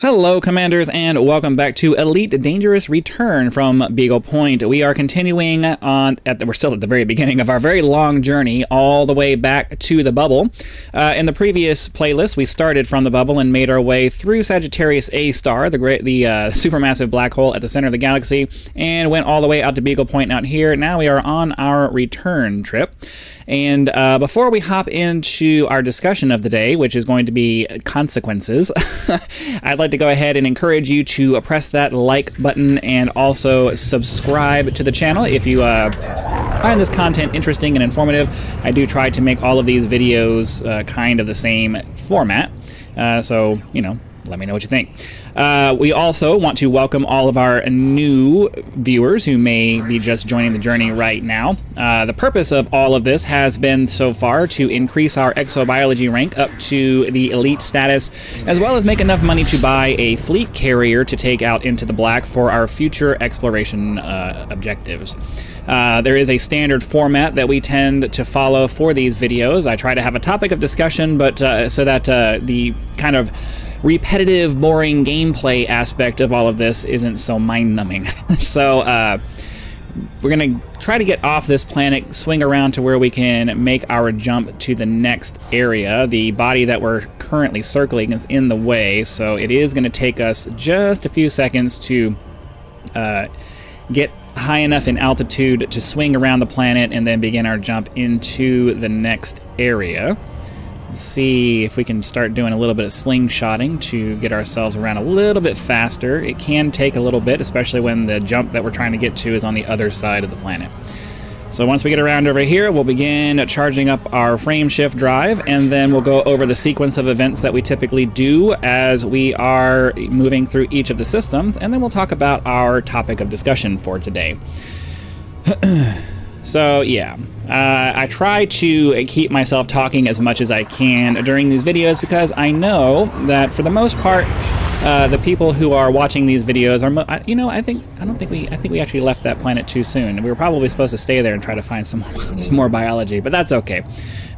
Hello, Commanders, and welcome back to Elite Dangerous Return from Beagle Point. We are continuing on, at the, we're still at the very beginning of our very long journey, all the way back to the bubble. Uh, in the previous playlist, we started from the bubble and made our way through Sagittarius A star, the great, the uh, supermassive black hole at the center of the galaxy, and went all the way out to Beagle Point out here. Now we are on our return trip. And uh, before we hop into our discussion of the day, which is going to be consequences, I'd like to go ahead and encourage you to press that like button and also subscribe to the channel if you uh, find this content interesting and informative. I do try to make all of these videos uh, kind of the same format. Uh, so, you know, let me know what you think. Uh, we also want to welcome all of our new viewers who may be just joining the journey right now. Uh, the purpose of all of this has been so far to increase our exobiology rank up to the elite status, as well as make enough money to buy a fleet carrier to take out into the black for our future exploration uh, objectives. Uh, there is a standard format that we tend to follow for these videos. I try to have a topic of discussion, but uh, so that uh, the kind of repetitive, boring gameplay aspect of all of this isn't so mind-numbing. so uh, we're to try to get off this planet, swing around to where we can make our jump to the next area. The body that we're currently circling is in the way, so it is to take us just a few seconds to uh, get high enough in altitude to swing around the planet and then begin our jump into the next area see if we can start doing a little bit of slingshotting to get ourselves around a little bit faster. It can take a little bit, especially when the jump that we're trying to get to is on the other side of the planet. So once we get around over here, we'll begin charging up our frame shift drive, and then we'll go over the sequence of events that we typically do as we are moving through each of the systems, and then we'll talk about our topic of discussion for today. So yeah, uh, I try to keep myself talking as much as I can during these videos because I know that for the most part, uh, the people who are watching these videos are, you know, I think I don't think we I think we actually left that planet too soon. We were probably supposed to stay there and try to find some some more biology, but that's okay.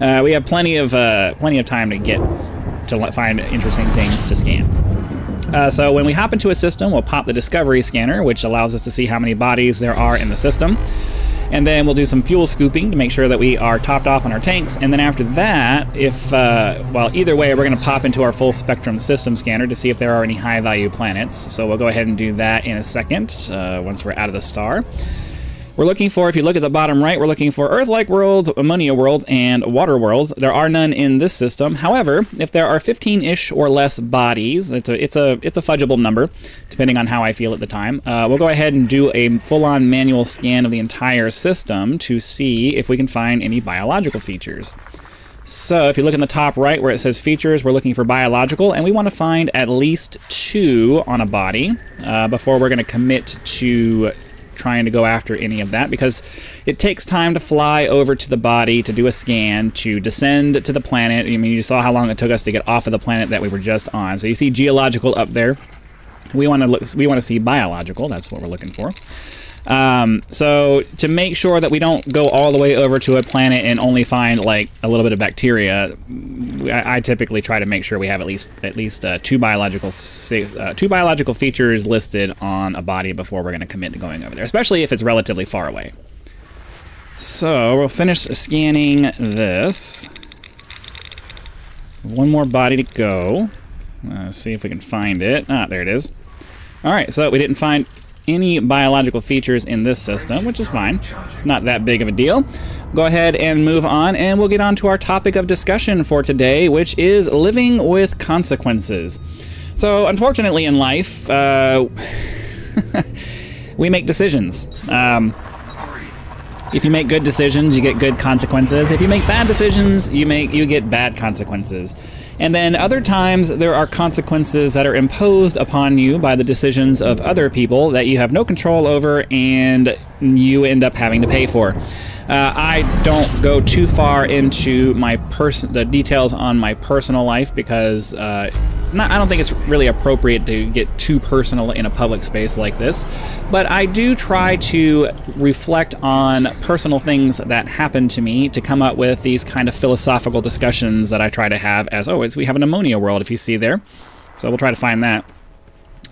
Uh, we have plenty of uh, plenty of time to get to find interesting things to scan. Uh, so when we hop into a system, we'll pop the Discovery Scanner, which allows us to see how many bodies there are in the system. And then we'll do some fuel scooping to make sure that we are topped off on our tanks. And then after that, if, uh, well, either way, we're going to pop into our full spectrum system scanner to see if there are any high value planets. So we'll go ahead and do that in a second uh, once we're out of the star. We're looking for, if you look at the bottom right, we're looking for Earth-like worlds, ammonia worlds, and water worlds. There are none in this system. However, if there are 15-ish or less bodies, it's a it's a it's a fudgeable number, depending on how I feel at the time. Uh, we'll go ahead and do a full-on manual scan of the entire system to see if we can find any biological features. So if you look in the top right where it says features, we're looking for biological, and we want to find at least two on a body uh, before we're going to commit to trying to go after any of that because it takes time to fly over to the body to do a scan, to descend to the planet. I mean, you saw how long it took us to get off of the planet that we were just on. So you see geological up there. We want to look. We want to see biological. That's what we're looking for. Um, so to make sure that we don't go all the way over to a planet and only find like a little bit of bacteria, I, I typically try to make sure we have at least at least uh, two biological uh, two biological features listed on a body before we're going to commit to going over there, especially if it's relatively far away. So we'll finish scanning this. One more body to go. Uh, see if we can find it. Ah, there it is. All right, so we didn't find any biological features in this system, which is fine. It's not that big of a deal. Go ahead and move on, and we'll get on to our topic of discussion for today, which is living with consequences. So, unfortunately, in life, uh, we make decisions. Um, if you make good decisions, you get good consequences. If you make bad decisions, you make you get bad consequences. And then other times there are consequences that are imposed upon you by the decisions of other people that you have no control over and you end up having to pay for. Uh, I don't go too far into my person the details on my personal life because uh, not, I don't think it's really appropriate to get too personal in a public space like this. But I do try to reflect on personal things that happen to me to come up with these kind of philosophical discussions that I try to have as oh, we have an ammonia world if you see there. So we'll try to find that.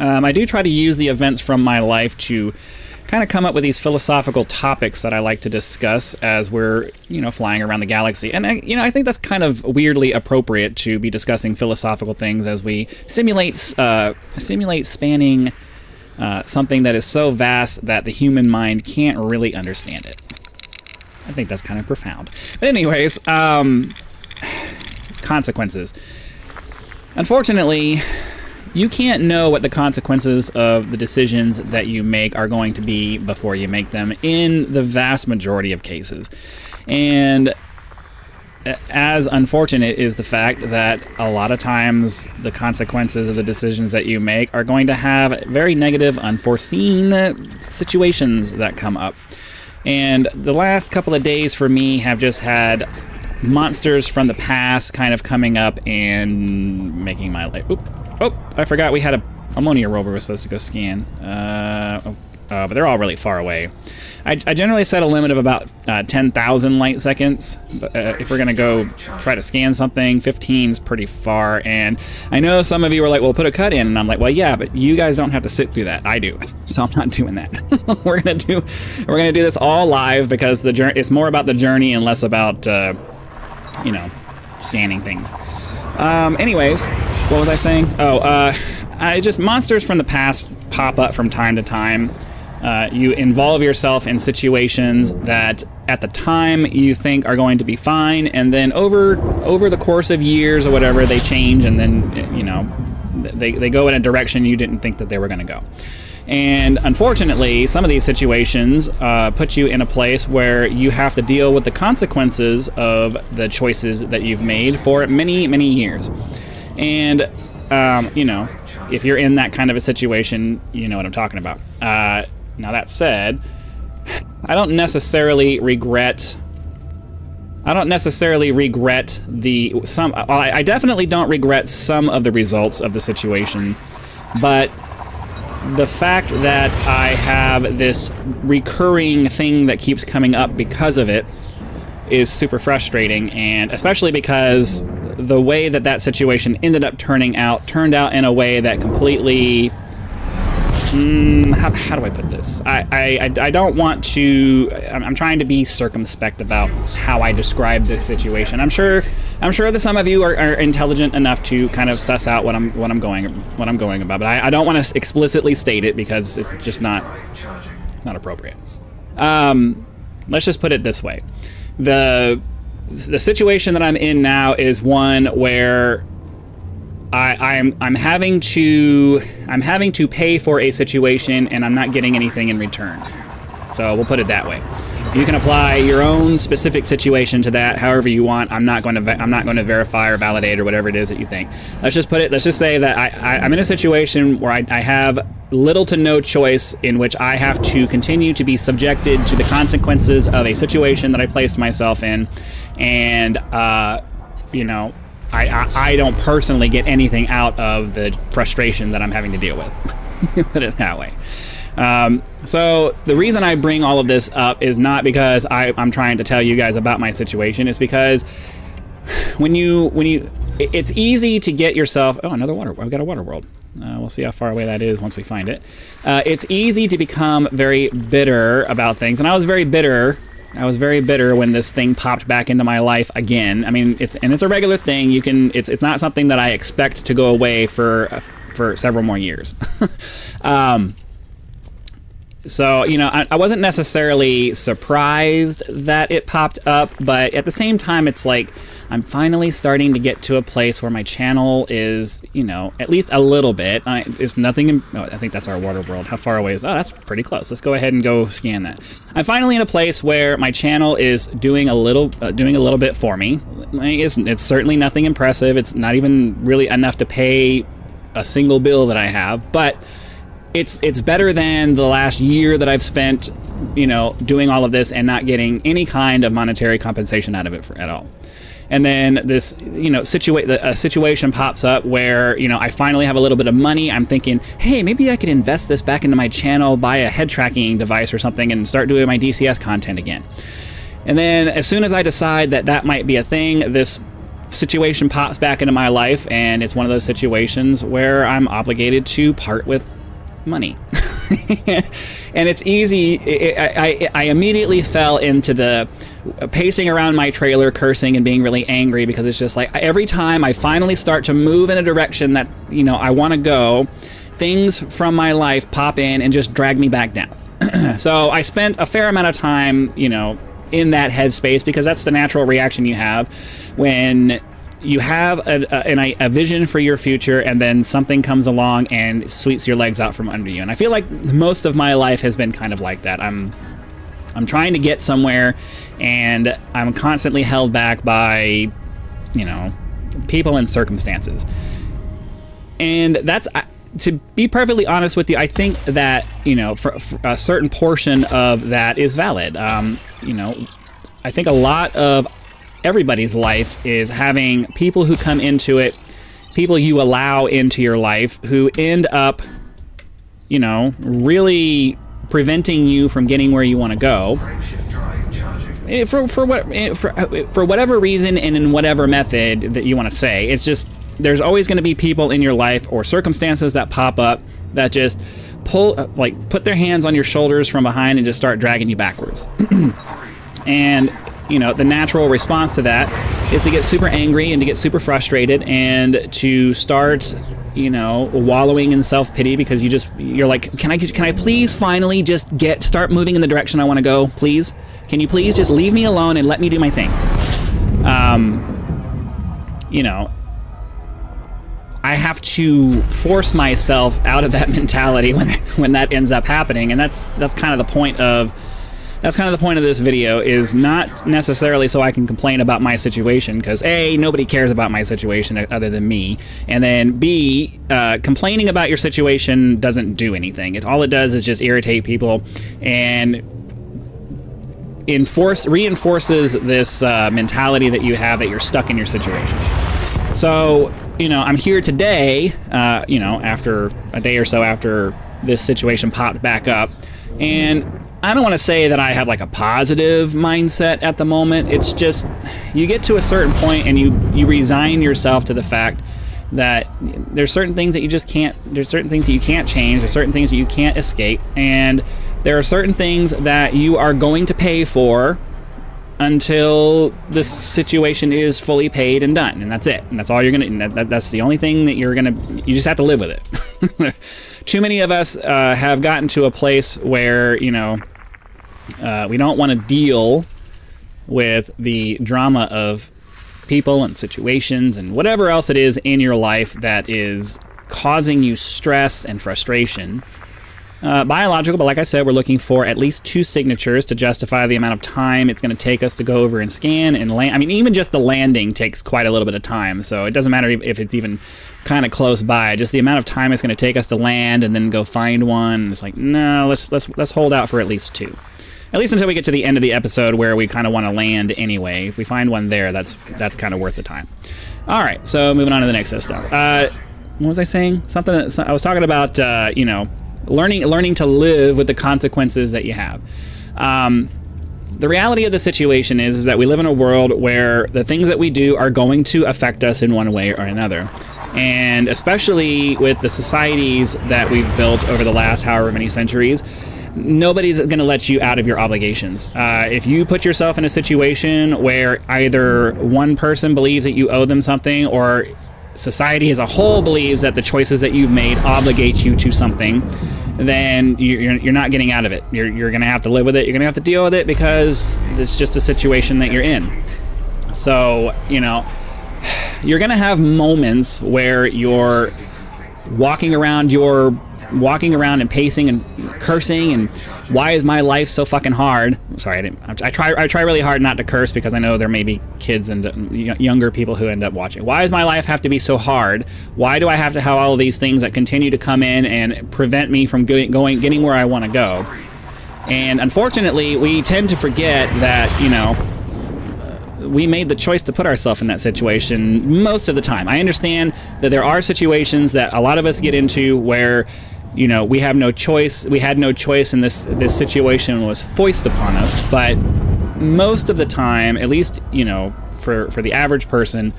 Um, I do try to use the events from my life to kind of come up with these philosophical topics that I like to discuss as we're, you know, flying around the galaxy. And, I, you know, I think that's kind of weirdly appropriate to be discussing philosophical things as we simulate, uh, simulate spanning uh, something that is so vast that the human mind can't really understand it. I think that's kind of profound. But anyways, um, consequences. Unfortunately, you can't know what the consequences of the decisions that you make are going to be before you make them in the vast majority of cases. And uh, as unfortunate is the fact that a lot of times the consequences of the decisions that you make are going to have very negative, unforeseen situations that come up. And the last couple of days for me have just had monsters from the past kind of coming up and making my life. Oop, oh, I forgot we had a ammonia rover was supposed to go scan. Uh, oh, uh, but they're all really far away. I, I generally set a limit of about uh, 10,000 light seconds. But, uh, if we're going to go try to scan something, 15 is pretty far. And I know some of you are like, well, put a cut in. And I'm like, well, yeah, but you guys don't have to sit through that. I do. So I'm not doing that. we're going to do we're to do this all live because the journey it's more about the journey and less about uh, you know, scanning things. Um, anyways, what was I saying? Oh, uh, I just monsters from the past pop up from time to time. Uh, you involve yourself in situations that at the time you think are going to be fine, and then over over the course of years or whatever, they change, and then you know they, they go in a direction you didn't think that they were going to go. And unfortunately, some of these situations uh, put you in a place where you have to deal with the consequences of the choices that you've made for many, many years. And, um, you know, if you're in that kind of a situation, you know what I'm talking about. Uh, now, that said, I don't necessarily regret. I don't necessarily regret the some. I, I definitely don't regret some of the results of the situation, but the fact that I have this recurring thing that keeps coming up because of it is super frustrating, and especially because the way that that situation ended up turning out turned out in a way that completely Mm, how, how, do I put this? I, I, I don't want to. I'm, trying to be circumspect about how I describe this situation. I'm sure I'm sure that some of you are, are intelligent enough to kind of suss out what I'm what I'm going what I'm going about. But I, I don't want to explicitly state it because it's just not not appropriate. Um, let's just put it this way: the the situation that I'm in now is one where I, am I'm, I'm having to I'm having to pay for a situation and I'm not getting anything in return. So we'll put it that way. You can apply your own specific situation to that however you want. I'm not going to I'm not going to verify or validate or whatever it is that you think. Let's just put it. Let's just say that I, I am in a situation where I, I have little to no choice in which I have to continue to be subjected to the consequences of a situation that I placed myself in, and uh, you know I, I, I don't personally get anything out of the frustration that I'm having to deal with. Put it that way. Um, so the reason I bring all of this up is not because I, I'm trying to tell you guys about my situation. It's because when you when you it's easy to get yourself. Oh, another water. I've got a water world. Uh, we'll see how far away that is once we find it. Uh, it's easy to become very bitter about things, and I was very bitter I was very bitter when this thing popped back into my life again. I mean, it's and it's a regular thing. You can it's it's not something that I expect to go away for for several more years. um, so, you know, I, I, wasn't necessarily surprised that it popped up, but at the same time, it's like I'm finally starting to get to a place where my channel is, you know, at least a little bit. I, it's nothing. In, oh, I think that's our water world. How far away is? Oh, that's pretty close. Let's go ahead and go scan that. I'm finally in a place where my channel is doing a little, uh, doing a little bit for me. It's, it's certainly nothing impressive. It's not even really enough to pay a single bill that I have, but it's it's better than the last year that I've spent, you know, doing all of this and not getting any kind of monetary compensation out of it for, at all. And then this, you know, situa- a situation pops up where, you know, I finally have a little bit of money. I'm thinking, hey, maybe I could invest this back into my channel, buy a head tracking device or something, and start doing my DCS content again. And then as soon as I decide that that might be a thing, this situation pops back into my life, and it's one of those situations where I'm obligated to part with money. and it's easy. I, I, I immediately fell into the pacing around my trailer, cursing and being really angry because it's just like every time I finally start to move in a direction that you know I want to go, things from my life pop in and just drag me back down. so I spent a fair amount of time, you know, in that headspace because that's the natural reaction you have when you have a, a, a, vision for your future and then something comes along and sweeps your legs out from under you. And i feel like most of my life has been kind of like that. I'm i'm trying to get somewhere and i'm constantly held back by you know people and circumstances. And that's to be perfectly honest with you i think that you know for, for a certain portion of that is valid. Um, you know i think a lot of everybody's life is having people who come into it, people you allow into your life who end up, you know, really preventing you from getting where you want to go. Eh, for, for what eh, for, for whatever reason and in whatever method that you want to say, it's just there's always going to be people in your life or circumstances that pop up that just pull like put their hands on your shoulders from behind and just start dragging you backwards. and you know, the natural response to that is to get super angry and to get super frustrated and to start, you know, wallowing in self-pity because you just you're like, can I can I please finally just get start moving in the direction I want to go, please? Can you please just leave me alone and let me do my thing? Um, you know, I have to force myself out of that mentality when when that ends up happening, and that's that's kind of the point of that's kind of the point of this video is not necessarily so I can complain about my situation because A, nobody cares about my situation other than me, and then B, uh, complaining about your situation doesn't do anything. It, all it does is just irritate people and enforce reinforces this uh, mentality that you have that you're stuck in your situation. So, you know, I'm here today, uh, you know, after a day or so after this situation popped back up, and I don't want to say that I have like a positive mindset at the moment. It's just you get to a certain point and you you resign yourself to the fact that there's certain things that you just can't there's certain things that you can't change, there's certain things that you can't escape and there are certain things that you are going to pay for until the situation is fully paid and done and that's it. And that's all you're gonna that, that's the only thing that you're gonna you just have to live with it. Too many of us uh, have gotten to a place where you know uh, we don't want to deal with the drama of people and situations and whatever else it is in your life that is causing you stress and frustration uh, biological, but like I said, we're looking for at least two signatures to justify the amount of time it's going to take us to go over and scan and land. I mean, even just the landing takes quite a little bit of time, so it doesn't matter if it's even kind of close by. Just the amount of time it's going to take us to land and then go find one. It's like, no, let's let's let's hold out for at least two. At least until we get to the end of the episode where we kind of want to land anyway. If we find one there, that's that's kind of worth the time. All right, so moving on to the next stuff. Uh, what was I saying? Something I was talking about. Uh, you know learning learning to live with the consequences that you have. Um, the reality of the situation is, is that we live in a world where the things that we do are going to affect us in one way or another. And especially with the societies that we've built over the last however many centuries, nobody's going to let you out of your obligations. Uh, if you put yourself in a situation where either one person believes that you owe them something or society as a whole believes that the choices that you've made obligate you to something, then you're, you're not getting out of it. You're, you're going to have to live with it. You're going to have to deal with it because it's just a situation that you're in. So, you know, you're going to have moments where you're walking around your walking around and pacing and cursing and why is my life so fucking hard? Sorry, I didn't. I try. I try really hard not to curse because I know there may be kids and younger people who end up watching. Why does my life have to be so hard? Why do I have to have all these things that continue to come in and prevent me from going, going getting where I want to go? And unfortunately, we tend to forget that you know uh, we made the choice to put ourselves in that situation most of the time. I understand that there are situations that a lot of us get into where you know, we have no choice. We had no choice, and this this situation was foisted upon us. But most of the time, at least you know, for for the average person,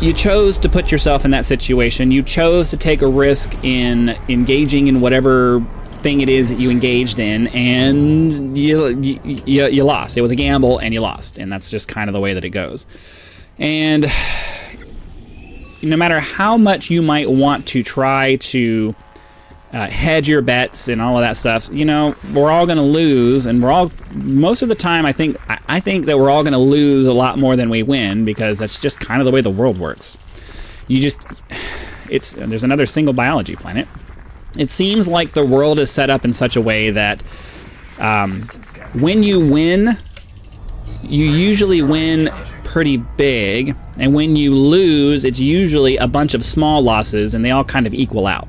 you chose to put yourself in that situation. You chose to take a risk in engaging in whatever thing it is that you engaged in, and you, you, you lost. It was a gamble, and you lost, and that's just kind of the way that it goes. And no matter how much you might want to try to uh, hedge your bets and all of that stuff, you know, we're all going to lose, and we're all most of the time. I think I think that we're all going to lose a lot more than we win because that's just kind of the way the world works. You just it's there's another single biology planet. It seems like the world is set up in such a way that um, when you win, you usually win pretty big, and when you lose, it's usually a bunch of small losses, and they all kind of equal out.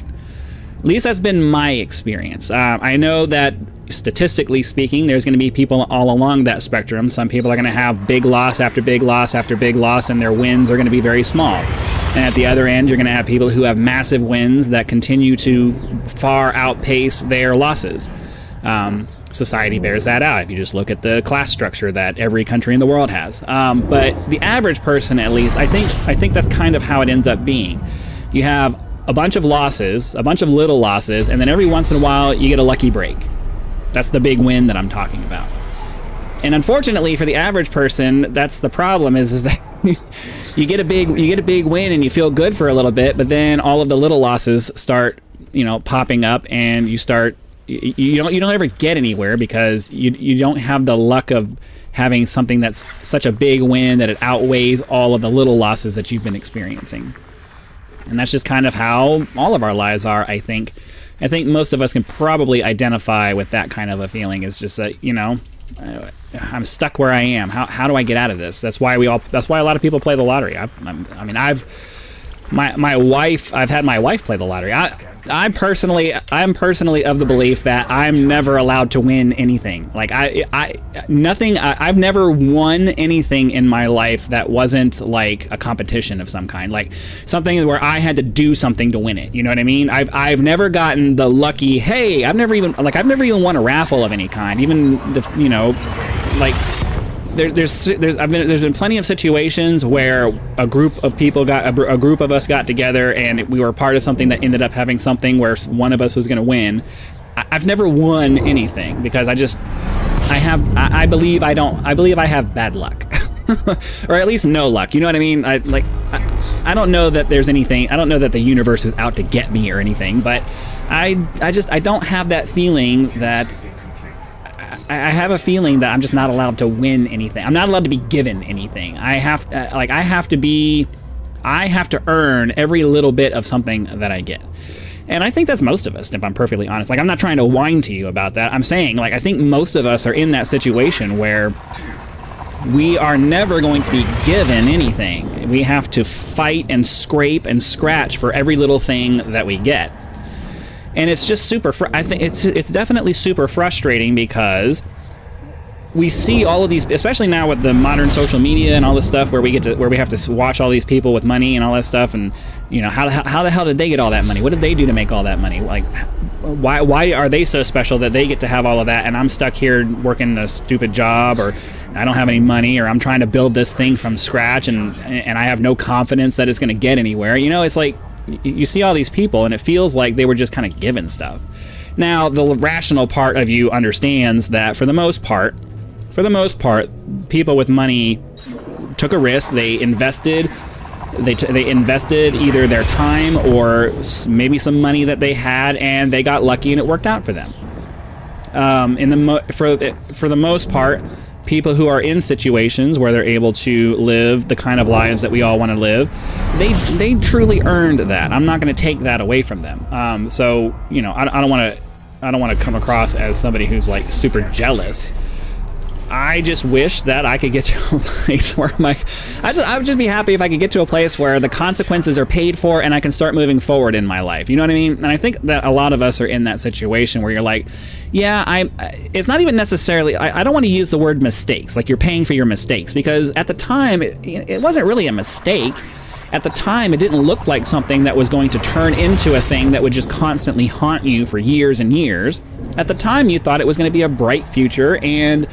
At least that's been my experience. Uh, I know that statistically speaking, there's going to be people all along that spectrum. Some people are going to have big loss after big loss after big loss, and their wins are going to be very small. And at the other end, you're going to have people who have massive wins that continue to far outpace their losses. Um, society bears that out if you just look at the class structure that every country in the world has. Um, but the average person, at least, I think, I think that's kind of how it ends up being. You have a bunch of losses, a bunch of little losses, and then every once in a while you get a lucky break. That's the big win that I'm talking about. And unfortunately for the average person, that's the problem is, is that you get a big you get a big win and you feel good for a little bit, but then all of the little losses start, you know, popping up and you start you, you don't you don't ever get anywhere because you you don't have the luck of having something that's such a big win that it outweighs all of the little losses that you've been experiencing. And that's just kind of how all of our lives are, I think. I think most of us can probably identify with that kind of a feeling. It's just that, you know, uh, I'm stuck where I am. How, how do I get out of this? That's why we all. That's why a lot of people play the lottery. I, I mean, I've my my wife. I've had my wife play the lottery. I I'm personally I'm personally of the belief that I'm never allowed to win anything. Like I I nothing I, have never won anything in my life that wasn't like a competition of some kind. Like something where I had to do something to win it. You know what I mean? I've I've never gotten the lucky, hey, I've never even like I've never even won a raffle of any kind. Even the you know like there, there's there's I've been there's been plenty of situations where a group of people got a, a, group of us got together and we were part of something that ended up having something where one of us was going to win. I, have never won anything because I just I have I, I believe I don't I believe I have bad luck. or at least no luck. You know what I mean? I like I, I don't know that there's anything I don't know that the universe is out to get me or anything, but I I just I don't have that feeling that I have a feeling that I'm just not allowed to win anything. I'm not allowed to be given anything. I have uh, like I have to be I have to earn every little bit of something that I get. And I think that's most of us, if I'm perfectly honest. Like I'm not trying to whine to you about that. I'm saying like I think most of us are in that situation where we are never going to be given anything. We have to fight and scrape and scratch for every little thing that we get and it's just super. I think it's it's definitely super frustrating because we see all of these, especially now with the modern social media and all this stuff, where we get to where we have to watch all these people with money and all that stuff, and you know how, how, how the hell did they get all that money? What did they do to make all that money? Like, why why are they so special that they get to have all of that, and I'm stuck here working a stupid job, or I don't have any money, or I'm trying to build this thing from scratch, and and I have no confidence that it's going to get anywhere. You know, it's like you see all these people and it feels like they were just kind of given stuff. Now, the rational part of you understands that for the most part, for the most part, people with money took a risk. They invested. They, they invested either their time or maybe some money that they had, and they got lucky and it worked out for them. Um, in the for for the most part, people who are in situations where they're able to live the kind of lives that we all want to live, they they truly earned that. I'm not going to take that away from them. Um, so you know, I, I don't want to I don't want to come across as somebody who's like super jealous I just wish that I could get to a place where my, I, just, I would just be happy if I could get to a place where the consequences are paid for and I can start moving forward in my life. You know what I mean? And I think that a lot of us are in that situation where you're like, yeah, I. It's not even necessarily. I, I don't want to use the word mistakes. Like you're paying for your mistakes because at the time it, it wasn't really a mistake at the time it didn't look like something that was going to turn into a thing that would just constantly haunt you for years and years. At the time you thought it was going to be a bright future and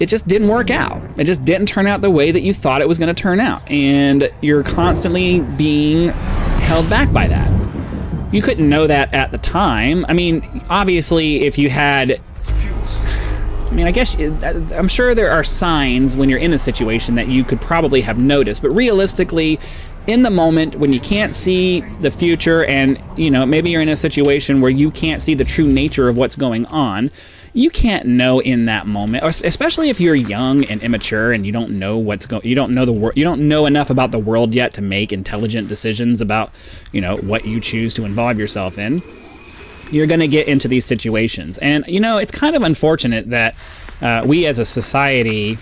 it just didn't work out. It just didn't turn out the way that you thought it was going to turn out. And you're constantly being held back by that. You couldn't know that at the time. I mean, obviously, if you had. I mean, I guess uh, I'm sure there are signs when you're in a situation that you could probably have noticed, but realistically, in the moment when you can't see the future and, you know, maybe you're in a situation where you can't see the true nature of what's going on, you can't know in that moment, especially if you're young and immature and you don't know what's going, you don't know the world, you don't know enough about the world yet to make intelligent decisions about, you know, what you choose to involve yourself in. You're going to get into these situations, and you know, it's kind of unfortunate that uh, we as a society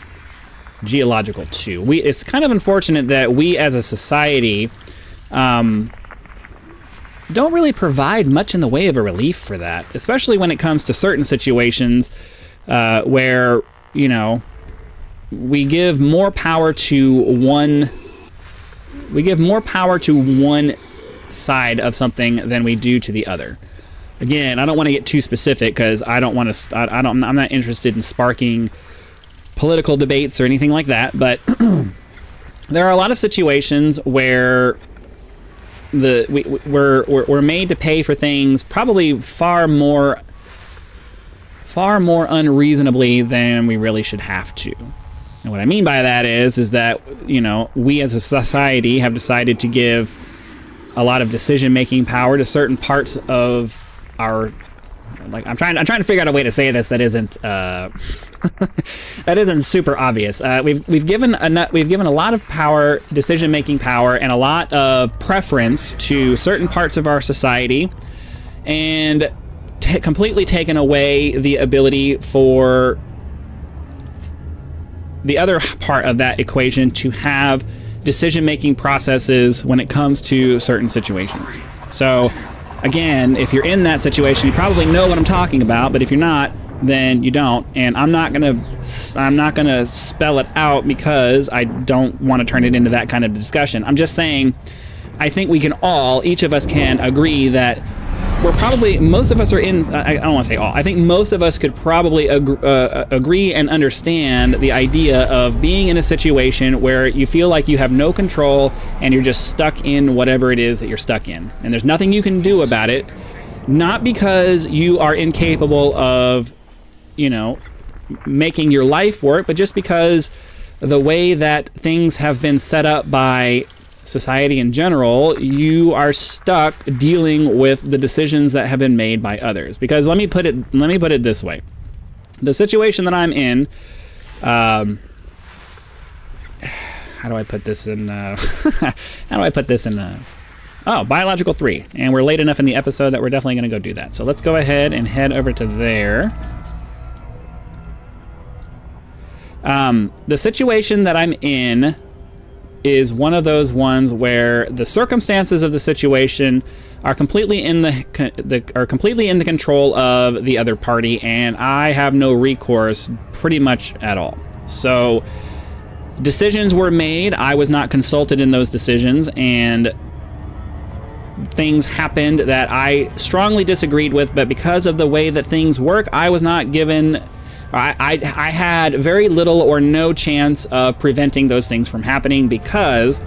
geological too. We it's kind of unfortunate that we as a society um, don't really provide much in the way of a relief for that, especially when it comes to certain situations uh, where you know we give more power to one. We give more power to one side of something than we do to the other. Again, I don't want to get too specific because I don't want to. I, I don't. I'm not interested in sparking political debates or anything like that, but there are a lot of situations where the we, we're, we're we're made to pay for things probably far more far more unreasonably than we really should have to. And what I mean by that is is that you know we as a society have decided to give a lot of decision making power to certain parts of our like I'm trying I'm trying to figure out a way to say this that isn't uh, that isn't super obvious. Uh, we've we've given a we've given a lot of power, decision making power, and a lot of preference to certain parts of our society, and completely taken away the ability for the other part of that equation to have decision making processes when it comes to certain situations. So again, if you're in that situation, you probably know what I'm talking about, but if you're not, then you don't. And I'm not gonna I'm not gonna spell it out because I don't want to turn it into that kind of discussion. I'm just saying, I think we can all, each of us can agree that we're probably most of us are in. I, don't want to say all. I think most of us could probably ag- uh, agree and understand the idea of being in a situation where you feel like you have no control and you're just stuck in whatever it is that you're stuck in, and there's nothing you can do about it. Not because you are incapable of, you know, making your life work, but just because the way that things have been set up by society in general, you are stuck dealing with the decisions that have been made by others. Because let me put it let me put it this way: the situation that I'm in. Um, how do I put this in? Uh, how do I put this in? Uh, oh, biological three, and we're late enough in the episode that we're definitely going to go do that. So let's go ahead and head over to there. Um, the situation that I'm in is one of those ones where the circumstances of the situation are completely in the, the are completely in the control of the other party, and I have no recourse pretty much at all. So decisions were made. I was not consulted in those decisions, and things happened that I strongly disagreed with. But because of the way that things work, I was not given I, I, had very little or no chance of preventing those things from happening because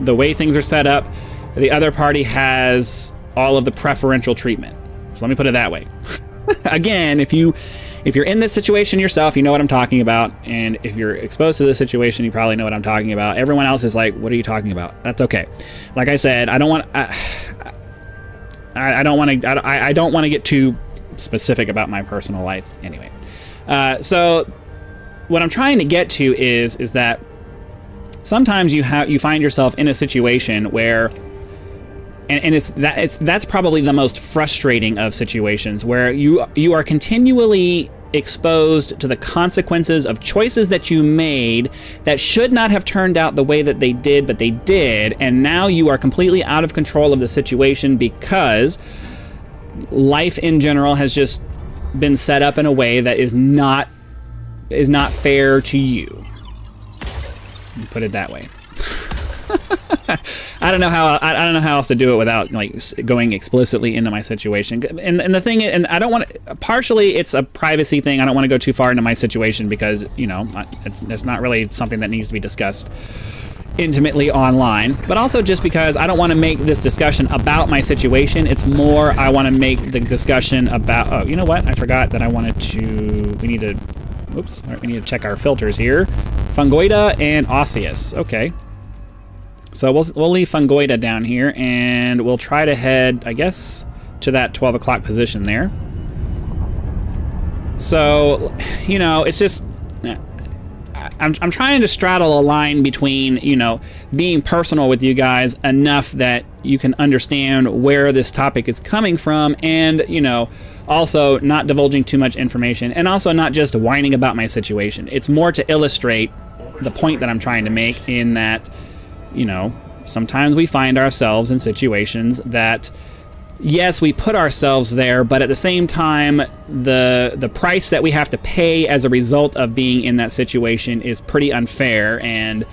the way things are set up, the other party has all of the preferential treatment. So let me put it that way. Again, if you if you're in this situation yourself, you know what I'm talking about, and if you're exposed to this situation, you probably know what I'm talking about. Everyone else is like, "What are you talking about?" That's okay. Like I said, I don't want I, I don't want to I, I don't want to get too specific about my personal life anyway. Uh, so what I'm trying to get to is is that sometimes you have you find yourself in a situation where and, and it's that it's that's probably the most frustrating of situations where you you are continually exposed to the consequences of choices that you made that should not have turned out the way that they did, but they did, and now you are completely out of control of the situation because life in general has just been set up in a way that is not is not fair to you. Put it that way. I don't know how I, I, don't know how else to do it without like going explicitly into my situation. And, and the thing, and I don't want to. Partially, it's a privacy thing. I don't want to go too far into my situation because you know it's, it's not really something that needs to be discussed intimately online, but also just because I don't want to make this discussion about my situation. It's more I want to make the discussion about. Oh, you know what? I forgot that I wanted to. We need to. Oops. We need to check our filters here. Fungoida and Osseus. Okay. So we'll, we'll leave Fungoida down here, and we'll try to head, I guess, to that 12 o'clock position there. So, you know, it's just... Eh, I'm, I'm trying to straddle a line between, you know, being personal with you guys enough that you can understand where this topic is coming from and, you know, also not divulging too much information and also not just whining about my situation. It's more to illustrate the point that I'm trying to make in that, you know, sometimes we find ourselves in situations that yes, we put ourselves there, but at the same time, the the price that we have to pay as a result of being in that situation is pretty unfair, and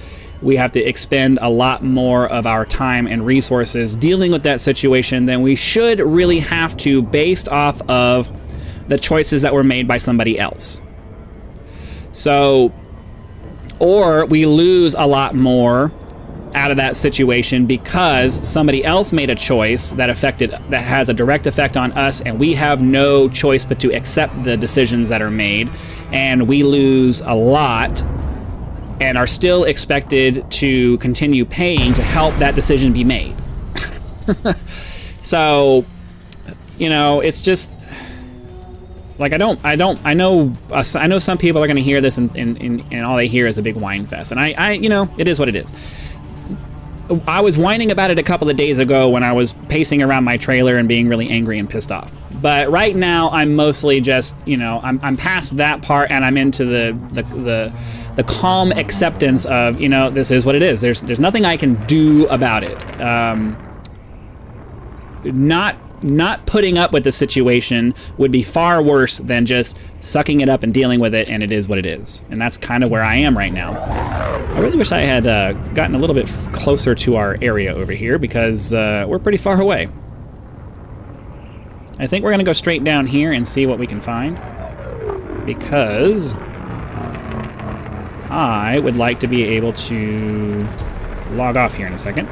we have to expend a lot more of our time and resources dealing with that situation than we should really have to, based off of the choices that were made by somebody else. So, or we lose a lot more out of that situation because somebody else made a choice that affected that has a direct effect on us and we have no choice but to accept the decisions that are made and we lose a lot and are still expected to continue paying to help that decision be made. so, you know, it's just like I don't, I don't, I know, I know some people are going to hear this and, and, and, and all they hear is a big whine fest, and I, I, you know, it is what it is. I was whining about it a couple of days ago when I was pacing around my trailer and being really angry and pissed off. But right now, I'm mostly just, you know, I'm, I'm past that part and I'm into the, the, the, the calm acceptance of, you know, this is what it is. There's, there's nothing I can do about it. Um, not not putting up with the situation would be far worse than just sucking it up and dealing with it, and it is what it is. And that's kind of where I am right now. I really wish I had uh, gotten a little bit closer to our area over here because uh, we're pretty far away. I think we're going to go straight down here and see what we can find because I would like to be able to log off here in a second.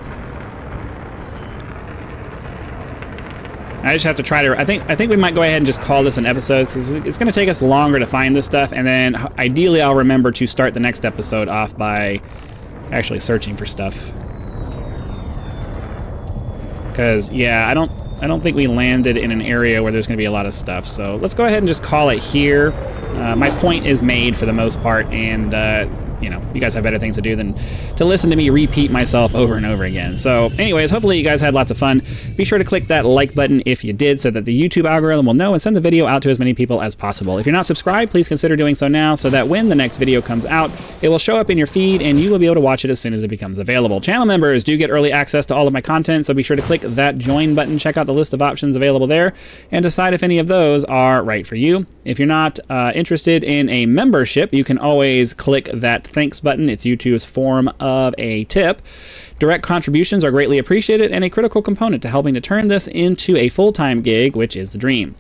I just have to try to. I think I think we might go ahead and just call this an episode because it's going to take us longer to find this stuff, and then ideally I'll remember to start the next episode off by actually searching for stuff. Because yeah, I don't I don't think we landed in an area where there's going to be a lot of stuff. So let's go ahead and just call it here. Uh, my point is made for the most part, and uh, you know, you guys have better things to do than to listen to me repeat myself over and over again. So, anyways, hopefully you guys had lots of fun. Be sure to click that like button if you did so that the YouTube algorithm will know and send the video out to as many people as possible. If you're not subscribed, please consider doing so now so that when the next video comes out, it will show up in your feed and you will be able to watch it as soon as it becomes available. Channel members do get early access to all of my content, so be sure to click that join button, check out the list of options available there, and decide if any of those are right for you. If you're not uh, interested in a membership, you can always click that thanks button. It's YouTube's form of a tip. Direct contributions are greatly appreciated and a critical component to helping to turn this into a full-time gig, which is the dream.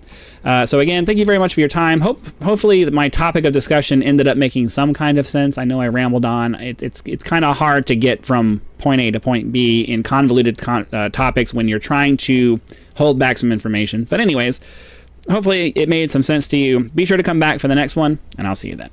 Uh, so again, thank you very much for your time. Hope hopefully my topic of discussion ended up making some kind of sense. I know I rambled on. It, it's it's kind of hard to get from point A to point B in convoluted con uh, topics when you're trying to hold back some information. But anyways, hopefully it made some sense to you. Be sure to come back for the next one, and I'll see you then.